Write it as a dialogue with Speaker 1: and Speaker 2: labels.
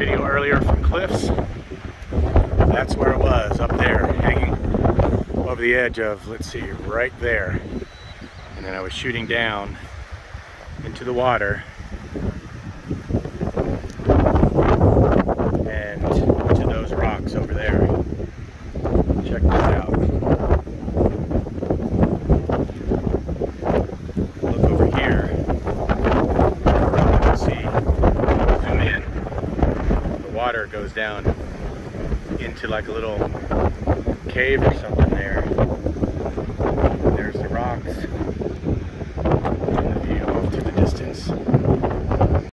Speaker 1: video earlier from cliffs. That's where it was, up there, hanging over the edge of, let's see, right there. And then I was shooting down into the water and to those rocks over there. Check this out. Water goes down into like a little cave or something there.